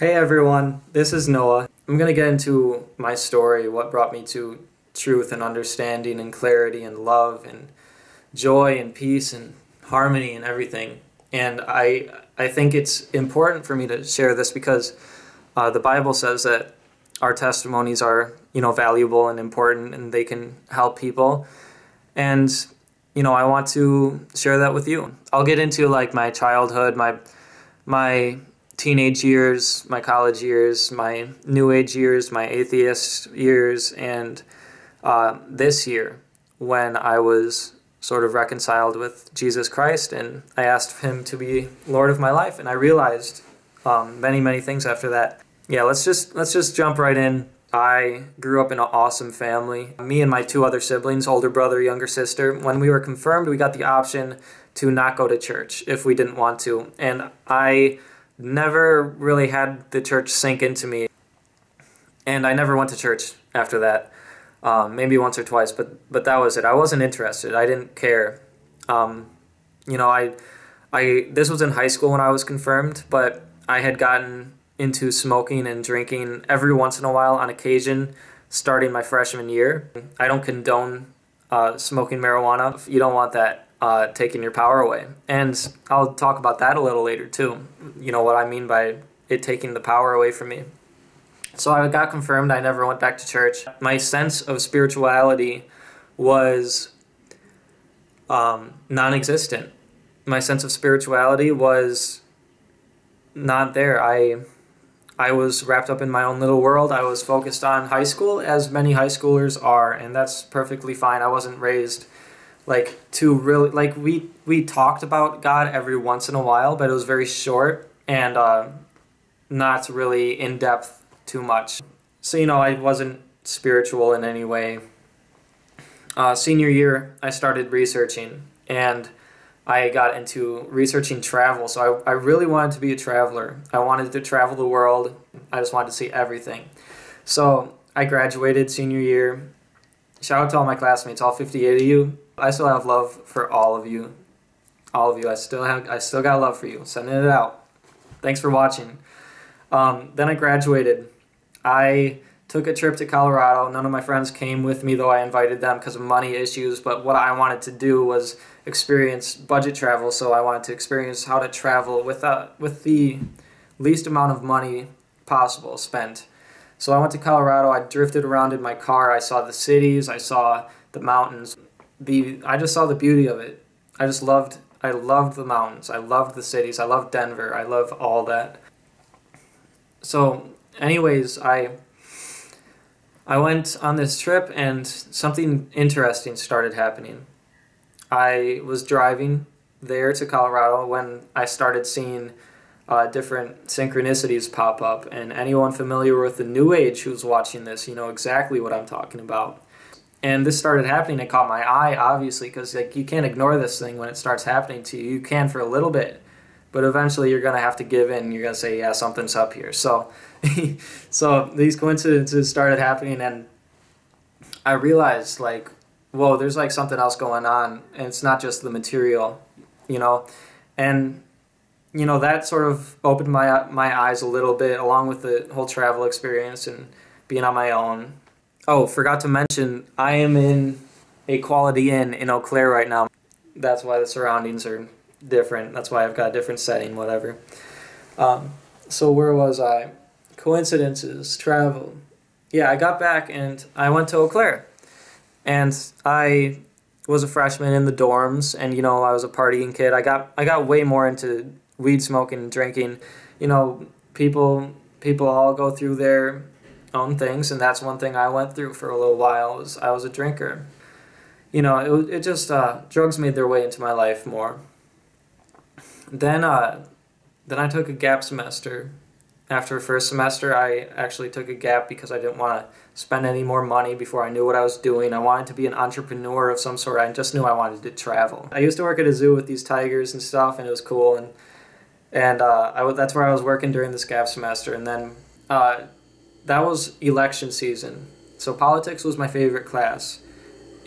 Hey everyone, this is Noah. I'm going to get into my story, what brought me to truth and understanding and clarity and love and joy and peace and harmony and everything. And I I think it's important for me to share this because uh, the Bible says that our testimonies are you know valuable and important and they can help people. And you know I want to share that with you. I'll get into like my childhood, my my teenage years, my college years, my new age years, my atheist years, and uh, this year when I was sort of reconciled with Jesus Christ and I asked Him to be Lord of my life, and I realized um, many many things after that. Yeah, let's just let's just jump right in. I grew up in an awesome family. Me and my two other siblings, older brother, younger sister, when we were confirmed, we got the option to not go to church if we didn't want to. And I never really had the church sink into me. And I never went to church after that. Um, maybe once or twice, but but that was it. I wasn't interested. I didn't care. Um, you know, I I this was in high school when I was confirmed, but I had gotten into smoking and drinking every once in a while on occasion starting my freshman year. I don't condone uh, smoking marijuana. You don't want that uh, taking your power away. And I'll talk about that a little later too. You know what I mean by it taking the power away from me. So I got confirmed. I never went back to church. My sense of spirituality was um, non existent. My sense of spirituality was not there. I I was wrapped up in my own little world. I was focused on high school, as many high schoolers are, and that's perfectly fine. I wasn't raised like to really like we we talked about God every once in a while, but it was very short and uh, not really in depth too much. So you know, I wasn't spiritual in any way. Uh, senior year, I started researching and I got into researching travel. So I, I really wanted to be a traveler. I wanted to travel the world. I just wanted to see everything. So I graduated senior year. Shout out to all my classmates, all 58 of you. I still have love for all of you. All of you. I still have I still got love for you. Sending it out. Thanks for watching. Um, then I graduated. I took a trip to Colorado. None of my friends came with me, though I invited them because of money issues. But what I wanted to do was experience budget travel. So I wanted to experience how to travel with uh, with the least amount of money possible spent. So I went to Colorado. I drifted around in my car. I saw the cities. I saw the mountains the I just saw the beauty of it. I just loved I loved the mountains. I loved the cities. I loved Denver. I love all that. So, anyways, I I went on this trip and something interesting started happening. I was driving there to Colorado when I started seeing uh, different synchronicities pop up. And anyone familiar with the New Age who's watching this, you know exactly what I'm talking about and this started happening it caught my eye obviously because like you can't ignore this thing when it starts happening to you. You can for a little bit but eventually you're to have to give in. You're to say yeah something's up here. So so these coincidences started happening and i realized like whoa there's like something else going on and it's not just the material you know? And you know that sort of opened my my eyes a little bit along with the whole travel experience and being on my own Oh, forgot to mention, I am in a Quality Inn in Eau Claire right now. That's why the surroundings are different. That's why I've got a different setting, whatever. Um, so where was I? Coincidences, travel. Yeah, I got back and I went to Eau Claire. And I was a freshman in the dorms and you know, I was a partying kid. I got I got way more into weed smoking and drinking. You know, people people all go through their own things, and that's one thing I went through for a little while. Was I was a drinker. You know, it it just uh, drugs made their way into my life more. Then uh, then I took a gap semester. After first semester, I actually took a gap because I didn't want to spend any more money before I knew what I was doing. I wanted to be an entrepreneur of some sort. I just knew I wanted to travel. I used to work at a zoo with these tigers and stuff, and it was cool. And and uh, I, that's where I was working during this gap semester. And then uh, that was election season. So politics was my favorite class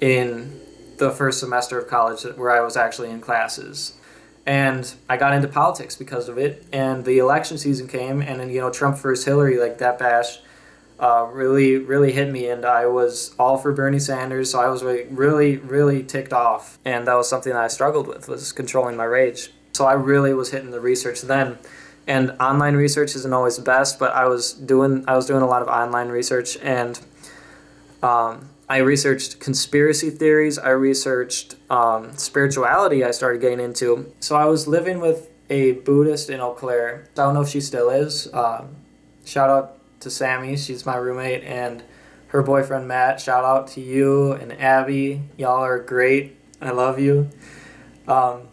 in the first semester of college where I was actually in classes. and I got into politics because of it. And the election season came, and then you know Trump versus Hillary, like that bash, uh, really really hit me, and I was all for Bernie Sanders. So I was really really really ticked off, and that was something that I struggled with was controlling my rage. So I really was hitting the research then. And online research isn't always the best, but I was doing I was doing a lot of online research, and um, I researched conspiracy theories. I researched um, spirituality. I started getting into. So I was living with a Buddhist in Eau Claire. I don't know if she still is. Uh, shout out to Sammy. She's my roommate, and her boyfriend Matt. Shout out to you and Abby. Y'all are great. I love you. Um,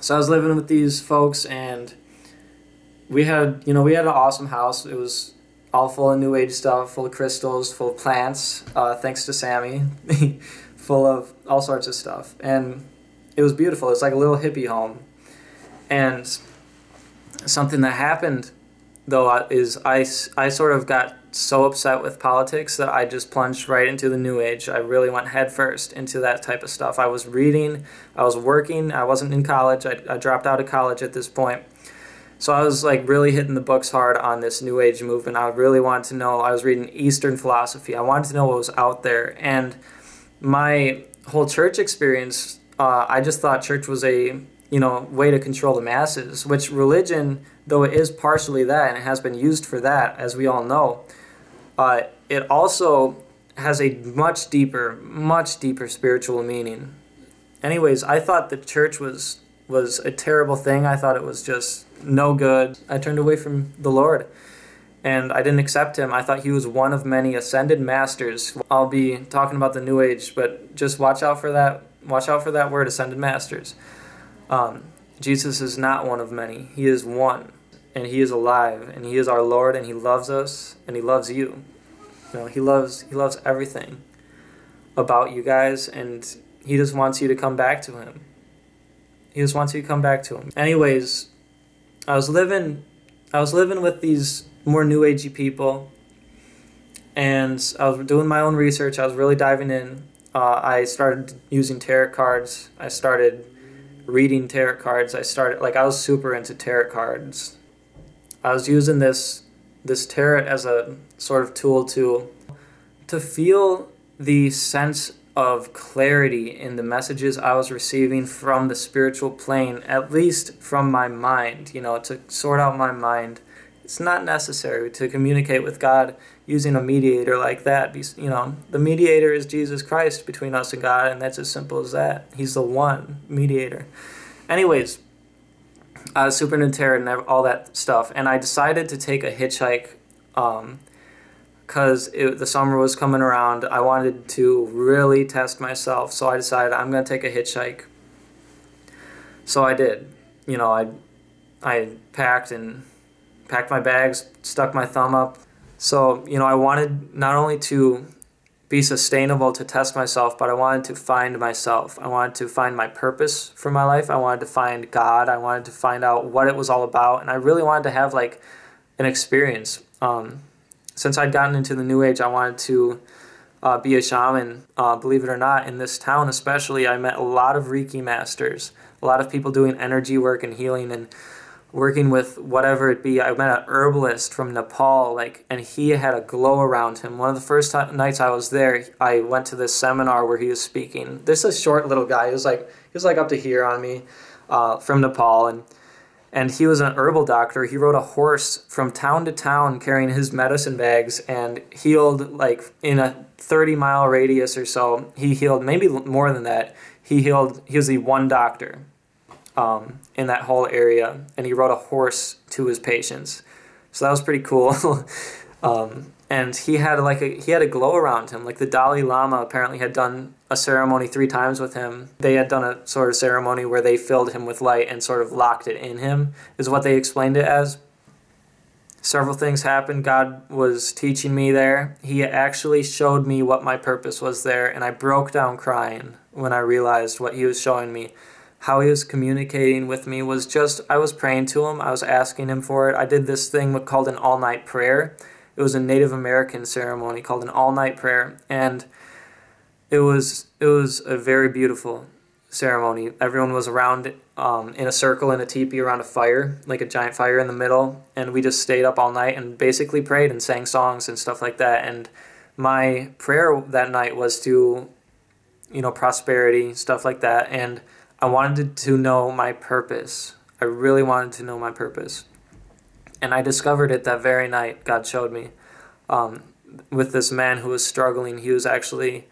so I was living with these folks, and we had, you know, we had an awesome house. It was all full of new age stuff, full of crystals, full of plants. Uh, thanks to Sammy, full of all sorts of stuff, and it was beautiful. It's like a little hippie home, and something that happened though uh, is I, I sort of got so upset with politics that I just plunged right into the new age. I really went headfirst into that type of stuff. I was reading, I was working, I wasn't in college. I, I dropped out of college at this point so I was like really hitting the books hard on this New Age movement. I really wanted to know. I was reading Eastern philosophy. I wanted to know what was out there, and my whole church experience. Uh, I just thought church was a you know way to control the masses. Which religion, though it is partially that, and it has been used for that, as we all know, uh, it also has a much deeper, much deeper spiritual meaning. Anyways, I thought the church was was a terrible thing. I thought it was just no good. I turned away from the Lord and I didn't accept him. I thought he was one of many ascended masters. I'll be talking about the New Age, but just watch out for that. Watch out for that word, ascended masters. Um, Jesus is not one of many. He is one, and He is alive, and He is our Lord, and He loves us, and He loves you. You know, He loves He loves everything about you guys, and He just wants you to come back to Him. He just wants you to come back to Him. Anyways, I was living I was living with these more new agey people and I was doing my own research. I was really diving in. Uh, I started using tarot cards. I started reading tarot cards. I started like I was super into tarot cards. I was using this this tarot as a sort of tool to to feel the sense of clarity in the messages I was receiving from the spiritual plane, at least from my mind, you know, to sort out my mind. It's not necessary to communicate with God using a mediator like that. You know, the mediator is Jesus Christ between us and God, and that's as simple as that. He's the one mediator. Anyways, was super tarot and all that stuff, and I decided to take a hitchhike um, because the summer was coming around. I wanted to really test myself, so I decided I'm going to take a hitchhike. So I did. You know, I I packed and packed my bags, stuck my thumb up. So, you know, I wanted not only to be sustainable to test myself, but I wanted to find myself. I wanted to find my purpose for my life. I wanted to find God. I wanted to find out what it was all about. And I really wanted to have like an experience. Um, since I'd gotten into the new age, I wanted to uh, be a shaman. Uh, believe it or not, in this town especially, I met a lot of Reiki masters, a lot of people doing energy work and healing and working with whatever it be. I met an herbalist from Nepal, like, and he had a glow around him. One of the first t- nights I was there, I went to this seminar where he was speaking. This is a short little guy. He was like he was like up to here on me, uh, from Nepal, and and he was an herbal doctor. He rode a horse from town to town carrying his medicine bags and healed like in a 30 mile radius or so. He healed maybe more than that. He healed. He was the one doctor um, in that whole area, and he rode a horse to his patients. So that was pretty cool. um, and he had like a he had a glow around him. Like the dalai lama apparently had done a ceremony three times with him. They had done a sort of ceremony where they filled him with light and sort of locked it in him is what they explained it as. Several things happened. God was teaching me there. He actually showed me what my purpose was there and i broke down crying when i realized what he was showing me. How he was communicating with me was just i was praying to him. I was asking him for it. I did this thing called an all-night prayer it was a Native American ceremony called an all-night prayer, and it was it was a very beautiful ceremony. Everyone was around um, in a circle in a teepee around a fire, like a giant fire in the middle, and we just stayed up all night and basically prayed and sang songs and stuff like that. And my prayer that night was to, you know, prosperity, stuff like that. And I wanted to know my purpose. I really wanted to know my purpose. And I discovered it that very night, God showed me. Um, with this man who was struggling, he was actually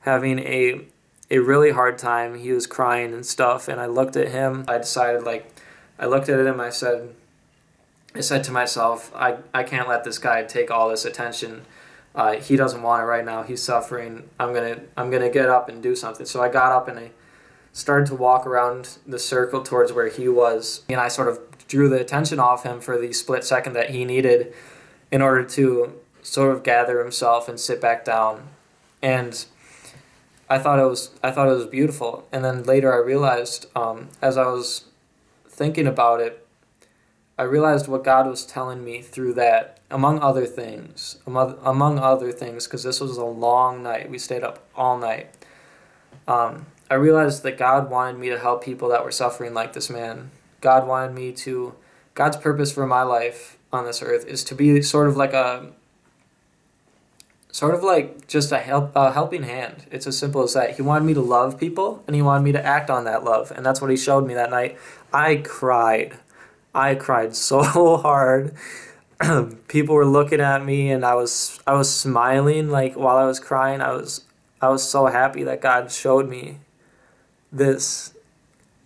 having a a really hard time. He was crying and stuff, and I looked at him. I decided like I looked at him. I said, I said to myself, I I can't let this guy take all this attention. Uh, he doesn't want it right now. He's suffering. I'm gonna I'm gonna get up and do something. So I got up and I started to walk around the circle towards where he was, and I sort of drew the attention off him for the split second that he needed in order to sort of gather himself and sit back down. And I thought it was I thought it was beautiful, and then later I realized um, as I was thinking about it, I realized what God was telling me through that, among other things, among among other things, because this was a long night. We stayed up all night. Um, I realized that God wanted me to help people that were suffering like this man. God wanted me to. God's purpose for my life on this earth is to be sort of like a sort of like just a help a helping hand. It's as simple as that. He wanted me to love people and he wanted me to act on that love, and that's what he showed me that night. I cried. I cried so hard. people were looking at me and I was I was smiling like while I was crying. I was I was so happy that God showed me this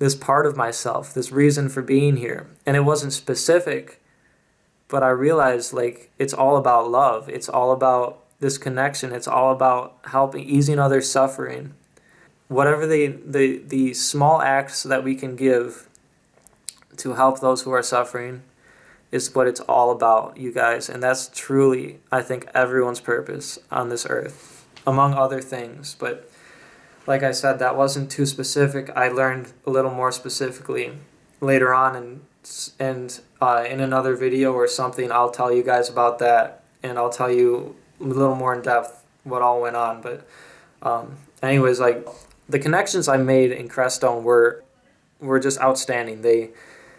this part of myself, this reason for being here. And it wasn't specific, but I realized like it's all about love. It's all about this connection. It's all about helping, easing others' suffering. Whatever the, the, the small acts that we can give to help those who are suffering is what it's all about, you guys. And that's truly, I think, everyone's purpose on this earth, among other things. But like I said, that wasn't too specific. I learned a little more specifically later on, and and uh, in another video or something, I'll tell you guys about that, and I'll tell you a little more in depth what all went on. But um, anyways, like the connections I made in Crestone were were just outstanding. They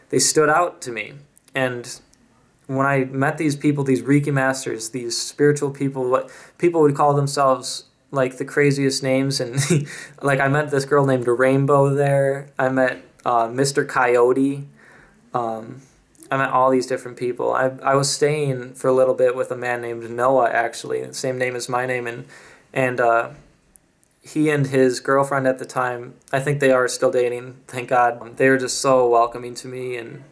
they stood out to me, and when I met these people, these Reiki masters, these spiritual people, what people would call themselves like the craziest names, and like I met this girl named Rainbow there. I met uh, Mr. Coyote. Um, I met all these different people. I, I was staying for a little bit with a man named Noah, actually, same name as my name, and and uh, he and his girlfriend at the time, I think they are still dating. Thank God. They were just so welcoming to me, and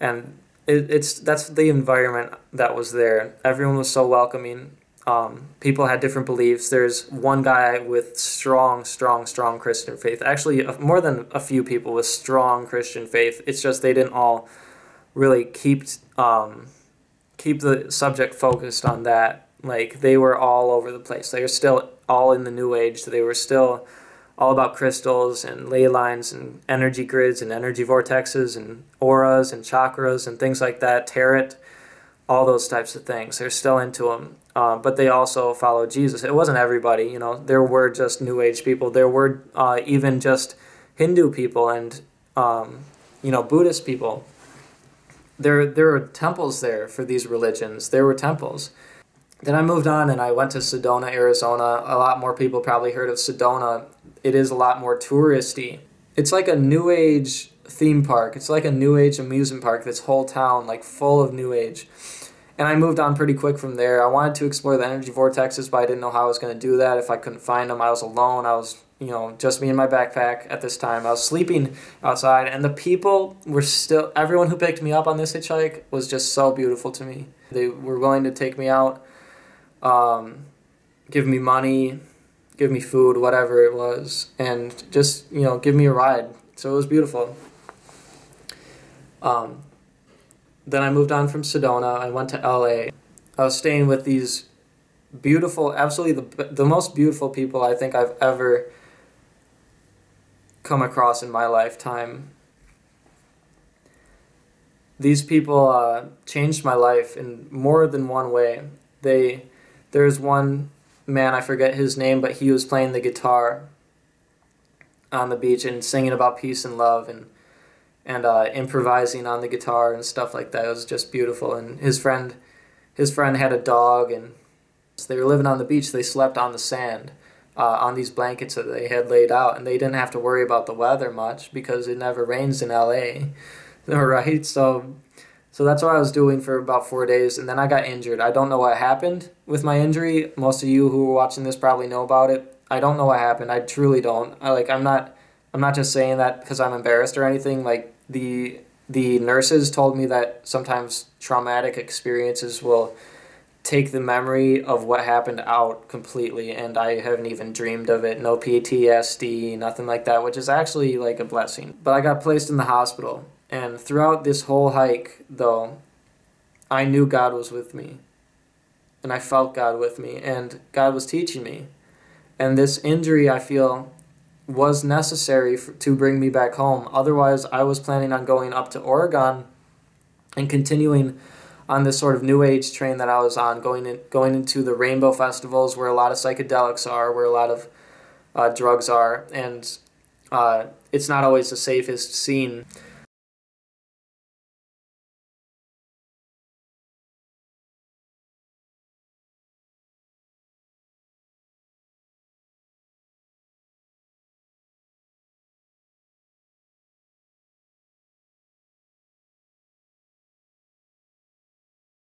and it, it's that's the environment that was there. Everyone was so welcoming. Um, people had different beliefs. There's one guy with strong, strong, strong Christian faith. Actually, more than a few people with strong Christian faith. It's just they didn't all really keep um, keep the subject focused on that. Like they were all over the place. They were still all in the new age. They were still all about crystals and ley lines and energy grids and energy vortexes and auras and chakras and things like that. Tarot, all those types of things. They're still into them. Uh, but they also followed Jesus. It wasn't everybody, you know. There were just New Age people. There were uh, even just Hindu people and um, you know Buddhist people there there are temples there for these religions. There were temples. Then I moved on and I went to Sedona, Arizona. A lot more people probably heard of Sedona. It is a lot more touristy. It's like a new age theme park. It's like a new age amusement park. This whole town like full of new age. And I moved on pretty quick from there. I wanted to explore the energy vortexes, but I didn't know how I was going to do that. If I couldn't find them, I was alone. I was you know, just me and my backpack at this time. I was sleeping outside, and the people were still, everyone who picked me up on this hitchhike was just so beautiful to me. They were willing to take me out, um, give me money, give me food, whatever it was, and just, you know, give me a ride. So it was beautiful. Um, then I moved on from Sedona. I went to LA. I was staying with these beautiful, absolutely the, the most beautiful people I think I've ever come across in my lifetime. These people uh, changed my life in more than one way. They, there's one man I forget his name, but he was playing the guitar. on the beach and singing about peace and love and and uh, improvising on the guitar and stuff like that. It was just beautiful. And his friend, his friend had a dog, and they were living on the beach. They slept on the sand, uh, on these blankets that they had laid out, and they didn't have to worry about the weather much because it never rains in L.A. Right, so so that's what I was doing for about four days, and then I got injured. I don't know what happened with my injury. Most of you who are watching this probably know about it. I don't know what happened. I truly don't. I like. I'm not. I'm not just saying that because I'm embarrassed or anything. Like the the nurses told me that sometimes traumatic experiences will take the memory of what happened out completely and I haven't even dreamed of it. No PTSD, nothing like that, which is actually like a blessing. But I got placed in the hospital and throughout this whole hike though, I knew God was with me. And I felt God with me and God was teaching me. And this injury I feel was necessary for, to bring me back home. Otherwise, I was planning on going up to Oregon and continuing on this sort of new age train that I was on, going in, going into the rainbow festivals where a lot of psychedelics are, where a lot of uh, drugs are, and uh, it's not always the safest scene.